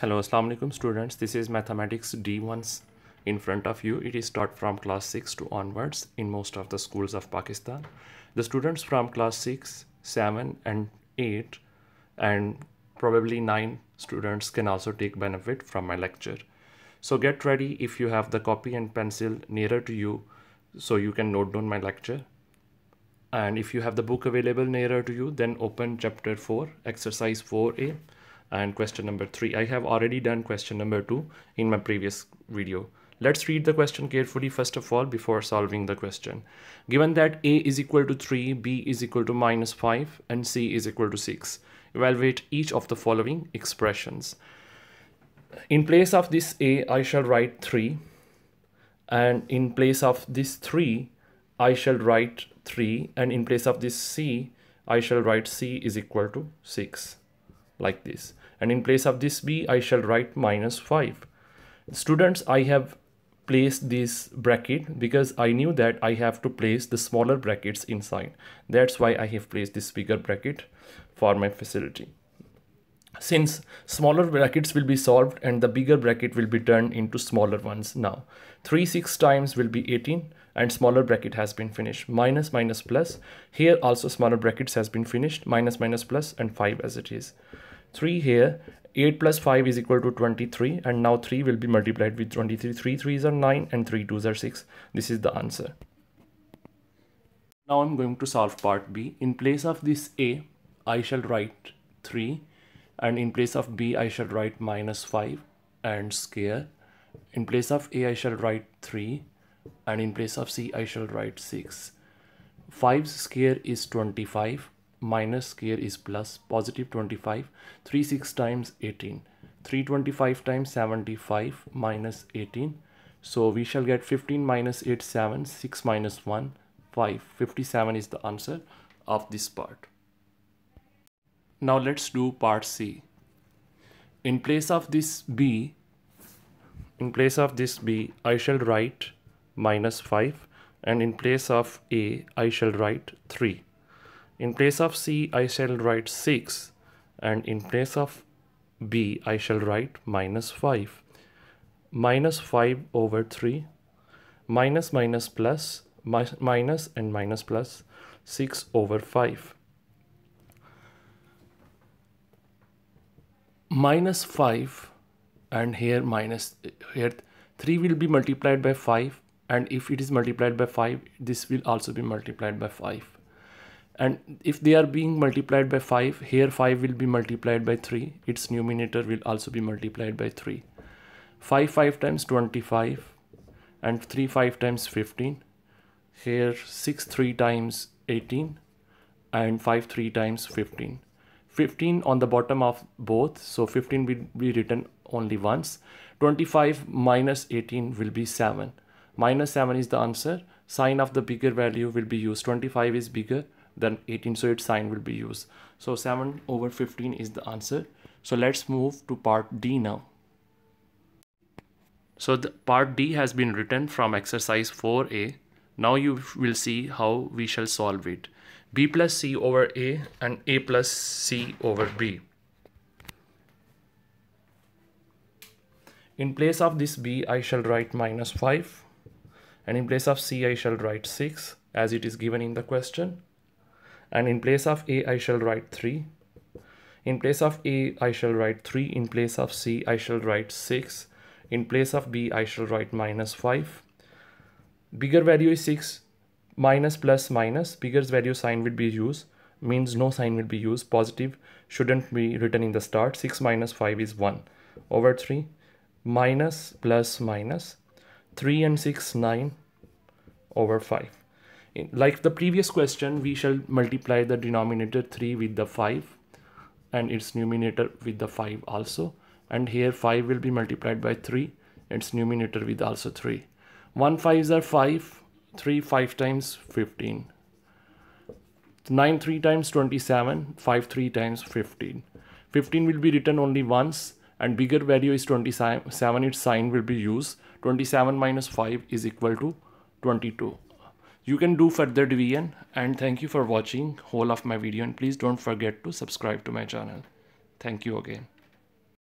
Hello, Assalamu alaikum students. This is mathematics D1s in front of you. It is taught from class 6 to onwards in most of the schools of Pakistan. The students from class 6, 7 and 8 and probably 9 students can also take benefit from my lecture. So get ready if you have the copy and pencil nearer to you so you can note down my lecture. And if you have the book available nearer to you, then open chapter 4, exercise 4a and question number 3. I have already done question number 2 in my previous video. Let's read the question carefully first of all before solving the question. Given that a is equal to 3, b is equal to minus 5 and c is equal to 6, evaluate each of the following expressions. In place of this a, I shall write 3 and in place of this 3, I shall write 3 and in place of this c, I shall write c is equal to 6 like this. And in place of this b I shall write minus 5 students I have placed this bracket because I knew that I have to place the smaller brackets inside that's why I have placed this bigger bracket for my facility. Since smaller brackets will be solved and the bigger bracket will be turned into smaller ones now. 3 6 times will be 18 and smaller bracket has been finished. Minus minus plus. Here also smaller brackets has been finished. Minus minus plus and 5 as it is 3 here 8 plus 5 is equal to 23 and now 3 will be multiplied with 23 3 3s are 9 and 3 2s are 6 this is the answer. Now i'm going to solve part b. In place of this a i shall write 3 and in place of b i shall write minus 5 and square. In place of a i shall write 3 and in place of c i shall write 6 5 square is 25 minus here is plus positive 25 3 6 times 18 325 times 75 minus 18 so we shall get 15 minus 8 7 6 minus 1 5 57 is the answer of this part. Now let's do part c. In place of this b in place of this b i shall write minus 5 and in place of a i shall write 3 in place of C, I shall write 6 and in place of B, I shall write minus 5. Minus 5 over 3, minus minus plus, minus and minus plus 6 over 5. Minus 5 and here minus, here 3 will be multiplied by 5 and if it is multiplied by 5, this will also be multiplied by 5 and if they are being multiplied by 5 here 5 will be multiplied by 3 its numerator will also be multiplied by 3 5 5 times 25 and 3 5 times 15 here 6 3 times 18 and 5 3 times 15 15 on the bottom of both so 15 will be written only once. 25 minus 18 will be 7 minus 7 is the answer. Sign of the bigger value will be used. 25 is bigger then 18 so its sign will be used. So 7 over 15 is the answer. So let's move to part D now. So the part D has been written from exercise 4a now you will see how we shall solve it. B plus c over a and a plus c over b. In place of this b I shall write minus 5 and in place of c I shall write 6 as it is given in the question and in place of a I shall write 3 in place of a I shall write 3 in place of c I shall write 6 in place of b I shall write minus 5 bigger value is 6 minus plus minus. Bigger value sign will be used. Means no sign will be used. Positive shouldn't be written in the start. 6 minus 5 is 1 over 3 minus plus minus. 3 and 6 9 over 5 like the previous question, we shall multiply the denominator 3 with the 5 and its numerator with the 5 also. And here 5 will be multiplied by 3, its numerator with also 3. 1 5s are 5, 3 5 times 15. 9 3 times 27, 5 3 times 15. 15 will be written only once and bigger value is 27, its sign will be used. 27 minus 5 is equal to 22 you can do further division and thank you for watching whole of my video and please don't forget to subscribe to my channel. Thank you again